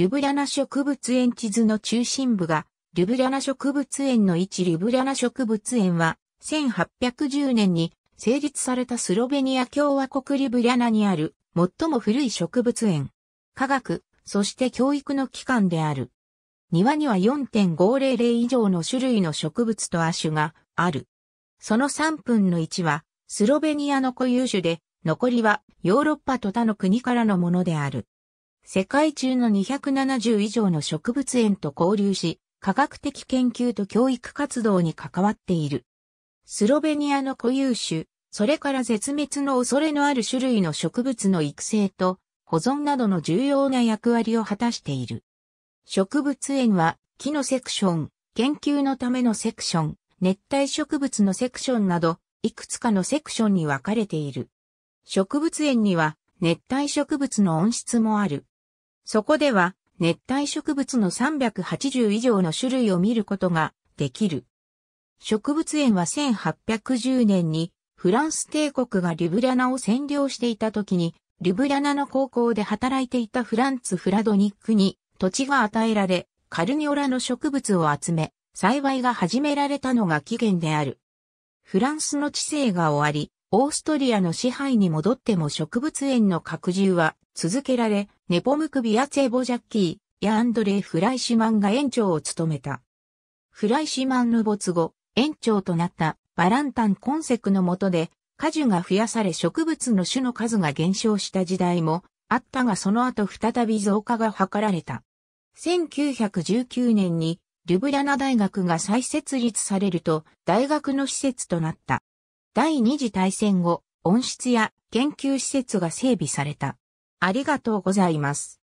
リュブリャナ植物園地図の中心部が、リュブリャナ植物園の位置リュブリャナ植物園は、1810年に成立されたスロベニア共和国リュブリャナにある最も古い植物園。科学、そして教育の機関である。庭には4.500以上の種類の植物と亜種がある。その3分の1はスロベニアの固有種で、残りはヨーロッパと他の国からのものである。世界中の270以上の植物園と交流し、科学的研究と教育活動に関わっている。スロベニアの固有種、それから絶滅の恐れのある種類の植物の育成と保存などの重要な役割を果たしている。植物園は木のセクション、研究のためのセクション、熱帯植物のセクションなど、いくつかのセクションに分かれている。植物園には熱帯植物の温室もある。そこでは熱帯植物の380以上の種類を見ることができる。植物園は1810年にフランス帝国がリブリャナを占領していた時に、リブリャナの高校で働いていたフランツ・フラドニックに土地が与えられ、カルニョラの植物を集め、栽培が始められたのが起源である。フランスの治世が終わり、オーストリアの支配に戻っても植物園の拡充は続けられ、ネポムクビアツェボジャッキーやアンドレイ・フライシマンが園長を務めた。フライシマンの没後、園長となったバランタン・コンセクの下で、果樹が増やされ植物の種の数が減少した時代もあったがその後再び増加が図られた。1919年にリュブラナ大学が再設立されると大学の施設となった。第二次大戦後、温室や研究施設が整備された。ありがとうございます。